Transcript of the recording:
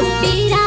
Mira